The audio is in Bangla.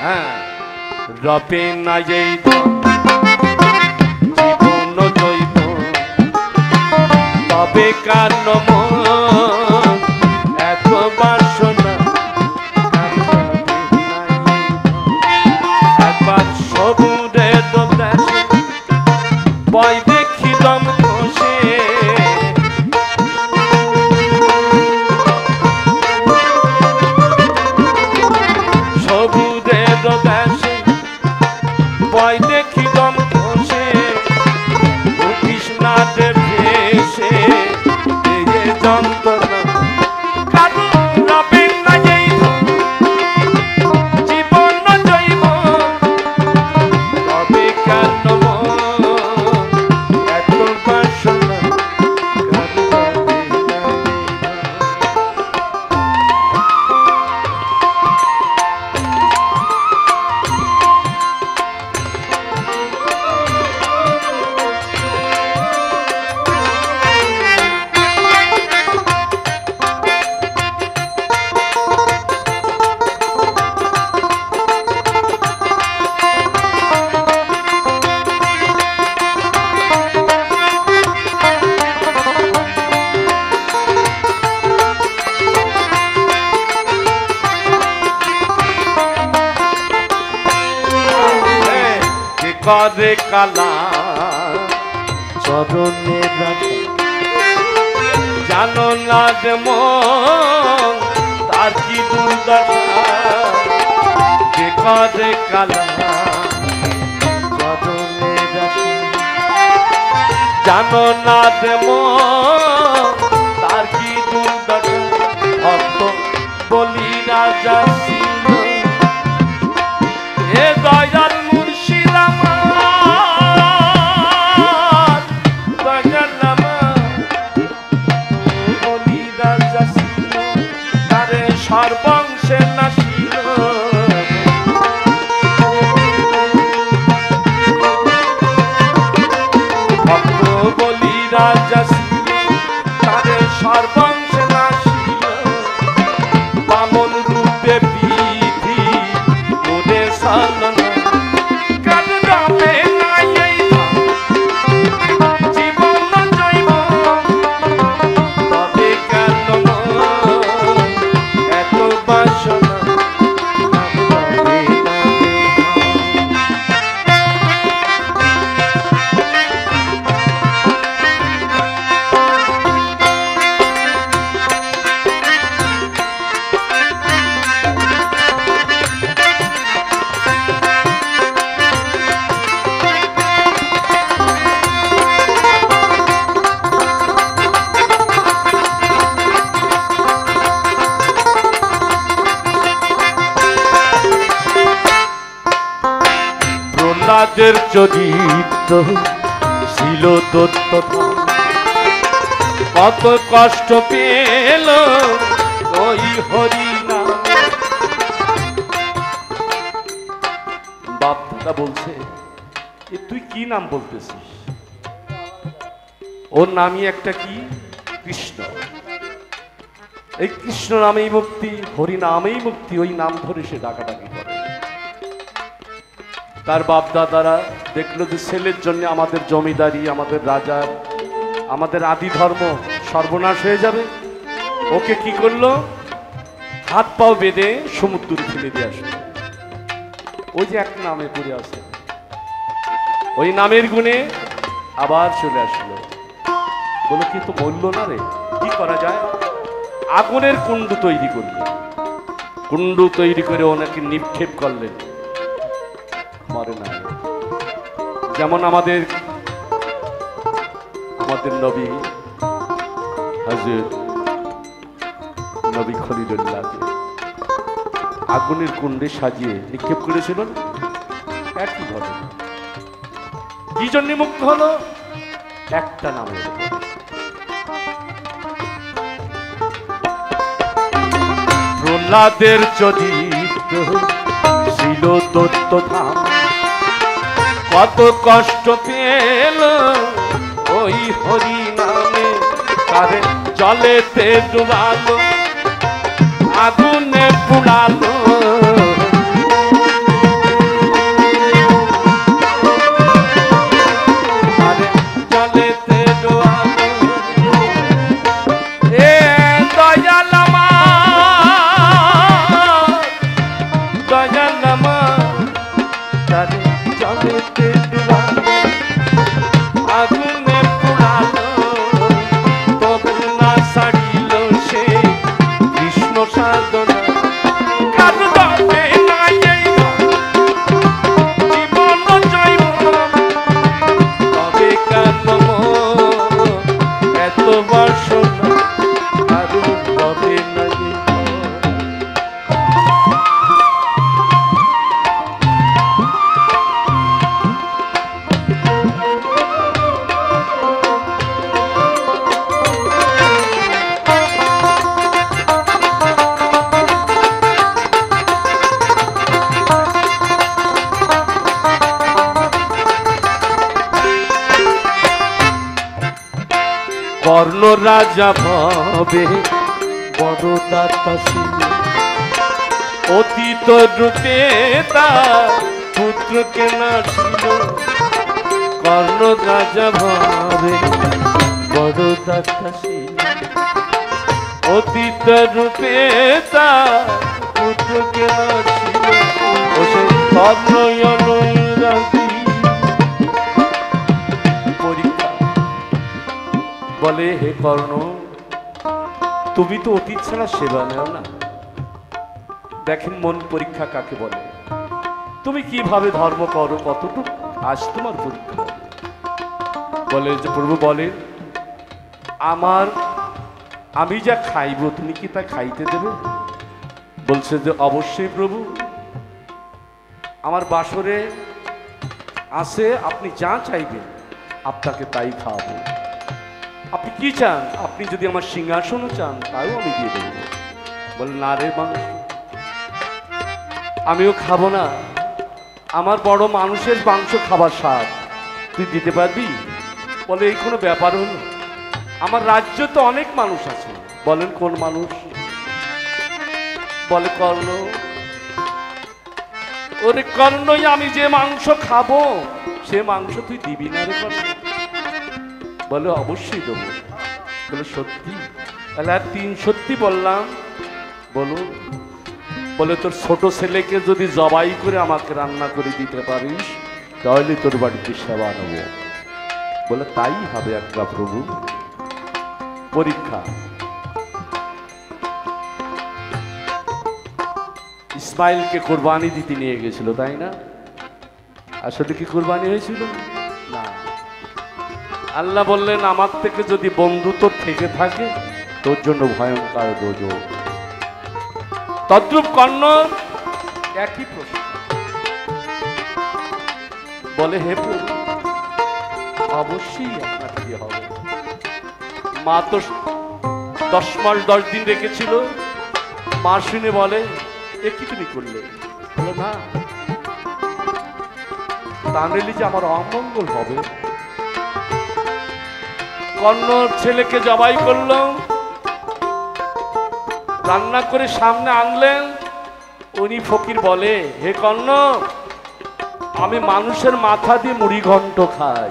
হ্যাঁ। রবে না ধন, জীবন জৈব তবে কার মন বয় দেখিলাম বসে কৃষ্ণাদের ভেসে এই যে যন্ত্রণা কালা চরণে জানো না যে তার কি দুর্দশা? যে করে কালা চরণে রাখা জানো না যে তারে বংশে নাসিল ভক্ত বলি রাজা চরিত্র ছিল দত্ত কত কষ্ট পেল ওই হরি বাপ দাদা বলছে, এ তুই কি নাম বলতেছিস? ওর নামই একটা কি? কৃষ্ণ। এই কৃষ্ণ নামেই মুক্তি হরি নামেই মুক্তি, ওই নাম ধরে সে ডাকাডাকি করে। তার বাপ দাদারা দেখল যে ছেলের জন্য আমাদের জমিদারি, আমাদের রাজা, আমাদের আদি ধর্ম সর্বনাশ হয়ে যাবে। ওকে কি করল? হাত পাও বেঁধে সমুদ্রে ফেলে দিয়ে আসলো। ওই যে এক নামে পড়ে আছে। ওই নামের গুণে আবার চলে আসলো। বলো, কি তো বলল না রে? কি করা যায়? আগুনের কুণ্ডু তৈরি করলেন কুণ্ডু তৈরি করে ওনাকে নিক্ষেপ করলেন। মরে না যেমন আমাদের আমাদের নবী হাজির নবী খলিলুল্লাহকে আগুনের কুণ্ডে সাজিয়ে নিক্ষেপ করেছিল একই ঘটনা। কি জন্য মুক্ত হলো? একটা উপর। প্রহ্লাদের চরিত্র ছিল দত্ত ধাম কত কষ্ট পেল ওই হরি নামে তারে জলেতে ডুবালো আগুনে পুড়ালো। কর্ণ রাজা ভাবে অতীত রূপে তার পুত্রকে না ছিল, কর্ণ রাজা ভাবে বড় অতীত রূপে তার পুত্রকে না ছিল ও কর্ণ কর্ণ তুমি তো অতীত ছাড়া সেবা নেও না। দেখেন মন পরীক্ষা কাকে বলে। তুমি কীভাবে ধর্ম করো, কতটুকু আজ তোমার পরীক্ষা। বলে যে প্রভু বলে, আমার, আমি যা খাইব, তুমি কি তা খাইতে দেবে? বলছে যে, অবশ্যই প্রভু। আমার বাসরে আছে, আপনি যা চাইবেন, আপনাকে তাই খাওয়াবো। আপনি কি চান? আপনি যদি আমার সিংহাসনও চান, তাও আমি দিয়ে দেবো। বলে না রে মাংস আমিও খাব না। আমার বড় মানুষের মাংস খাবার স্বাদ। তুই দিতে পারবি? বলে, এই কোনো ব্যাপার হলো আমার রাজ্য তো অনেক মানুষ আছে। বলেন, কোন মানুষ? বলে, কর্ণ। ওরে কর্ণই, আমি যে মাংস খাব, সে মাংস তুই দিবি না রে কর্ণ। বলে, অবশ্যই দেবো। বলে, সত্যি? তাহলে আর তিন সত্যি বললাম। বলুন বলে, তোর ছোট ছেলেকে যদি জবাই করে আমাকে রান্না করে দিতে পারিস, তাহলে তোর বাড়িতে সেবা নেব। বলে, তাই হবে একটা প্রভু। পরীক্ষা। ইসমাইলকে কোরবানি দিতে নিয়ে গেছিল, তাই না? আসলে কি কোরবানি হয়েছিল? আল্লাহ বললেন, আমার থেকে যদি বন্ধুত্ব থেকে থাকে, তোর জন্য ভয়ঙ্কর রোজো তদ্রুপ কর্ণ একই প্রশ্ন। বলে, হে অবশ্যই আপনার বিয়ে হবে। মা তো দশ মাস, দশ দিন রেখেছিল। মা শুনে বলে, এ তুমি করলে? বলো, না। তা নিলে যে আমার অমঙ্গল হবে কর্ণ ছেলেকে জবাই করল। রান্না করে সামনে আনলেন। উনি ফকির বলে, হে কর্ণ, আমি মানুষের মাথা দিয়ে মুড়ি ঘন্ট খাই।